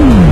Hmm.